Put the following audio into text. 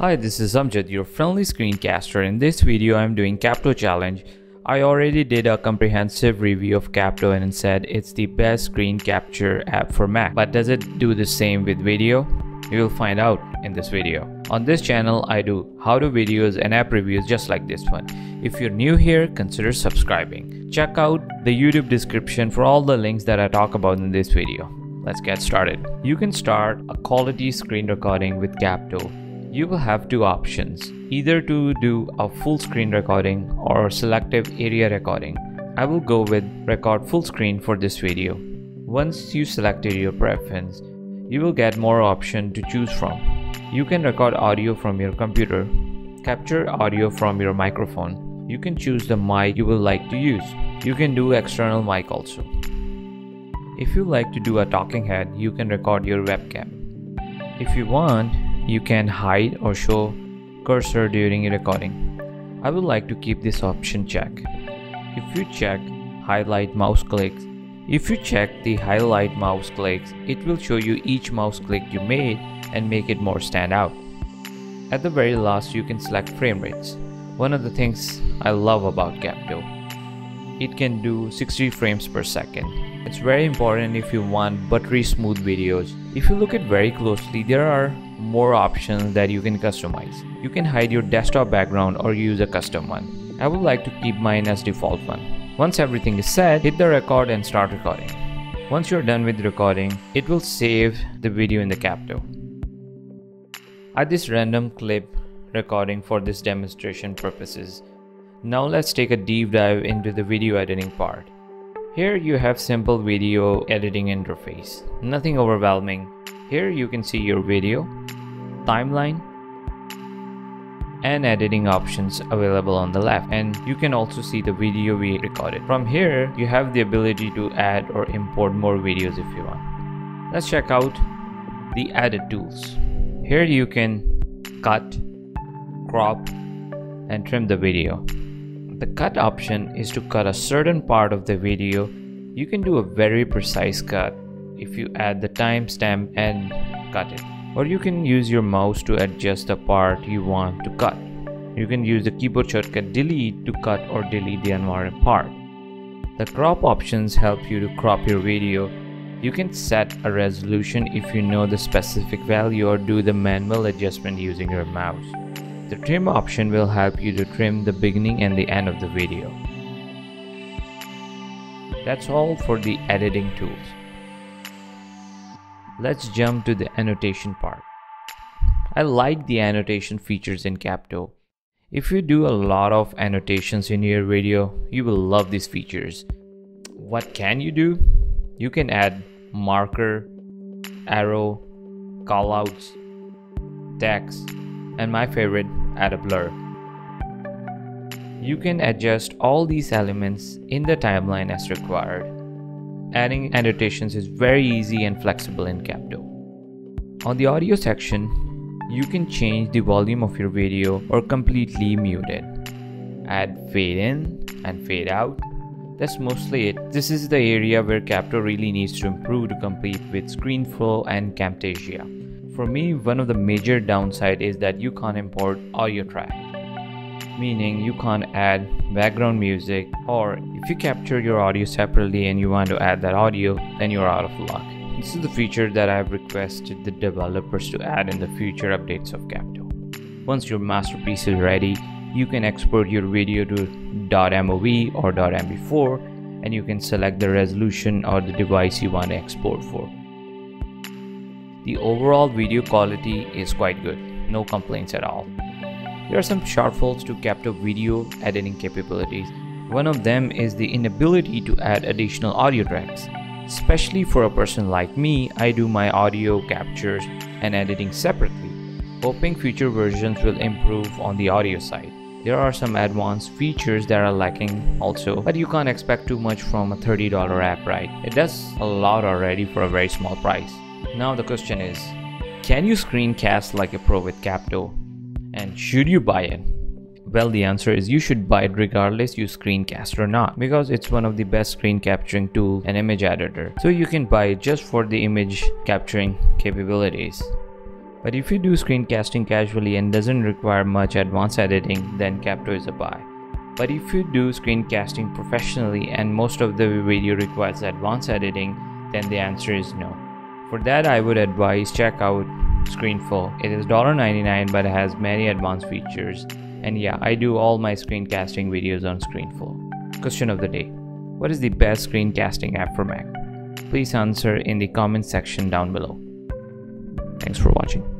Hi, this is Amjad, your friendly screencaster. In this video, I'm doing Capto Challenge. I already did a comprehensive review of Capto and said it's the best screen capture app for Mac. But does it do the same with video? You will find out in this video. On this channel, I do how-to videos and app reviews just like this one. If you're new here, consider subscribing. Check out the YouTube description for all the links that I talk about in this video. Let's get started. You can start a quality screen recording with Capto you will have two options either to do a full screen recording or selective area recording. I will go with record full screen for this video. Once you selected your preference, you will get more option to choose from. You can record audio from your computer, capture audio from your microphone. You can choose the mic you will like to use. You can do external mic also. If you like to do a talking head, you can record your webcam. If you want, you can hide or show cursor during recording. I would like to keep this option checked. If you check highlight mouse clicks, if you check the highlight mouse clicks, it will show you each mouse click you made and make it more stand out. At the very last, you can select frame rates. One of the things I love about Capto. It can do 60 frames per second. It's very important if you want buttery smooth videos. If you look at very closely, there are more options that you can customize. You can hide your desktop background or use a custom one. I would like to keep mine as default one. Once everything is set, hit the record and start recording. Once you're done with recording, it will save the video in the Capto. Add this random clip recording for this demonstration purposes. Now let's take a deep dive into the video editing part. Here you have simple video editing interface, nothing overwhelming. Here you can see your video, timeline, and editing options available on the left and you can also see the video we recorded. From here you have the ability to add or import more videos if you want. Let's check out the edit tools. Here you can cut, crop and trim the video. The cut option is to cut a certain part of the video. You can do a very precise cut if you add the timestamp and cut it. Or you can use your mouse to adjust the part you want to cut. You can use the keyboard shortcut delete to cut or delete the unwanted part. The crop options help you to crop your video. You can set a resolution if you know the specific value or do the manual adjustment using your mouse. The trim option will help you to trim the beginning and the end of the video. That's all for the editing tools. Let's jump to the annotation part. I like the annotation features in Capto. If you do a lot of annotations in your video, you will love these features. What can you do? You can add marker, arrow, callouts, text, and my favorite, add a blur. You can adjust all these elements in the timeline as required. Adding annotations is very easy and flexible in Capto. On the audio section, you can change the volume of your video or completely mute it. Add fade in and fade out. That's mostly it. This is the area where Capto really needs to improve to compete with ScreenFlow and Camtasia. For me, one of the major downside is that you can't import audio track meaning you can't add background music or if you capture your audio separately and you want to add that audio then you're out of luck. This is the feature that I've requested the developers to add in the future updates of Capto. Once your masterpiece is ready, you can export your video to .mov or .mp4 and you can select the resolution or the device you want to export for. The overall video quality is quite good, no complaints at all. There are some shortfalls to Capto video editing capabilities. One of them is the inability to add additional audio tracks. Especially for a person like me, I do my audio captures and editing separately, hoping future versions will improve on the audio side. There are some advanced features that are lacking also, but you can't expect too much from a $30 app, right? It does a lot already for a very small price. Now the question is, can you screencast like a pro with Capto? And should you buy it? Well, the answer is you should buy it regardless you screencast or not because it's one of the best screen capturing tool and image editor. So you can buy it just for the image capturing capabilities. But if you do screencasting casually and doesn't require much advanced editing, then Capto is a buy. But if you do screencasting professionally and most of the video requires advanced editing, then the answer is no. For that I would advise check out ScreenFlow. It is $1.99 but has many advanced features. And yeah, I do all my screencasting videos on ScreenFlow. Question of the day. What is the best screencasting app for Mac? Please answer in the comment section down below. Thanks for watching.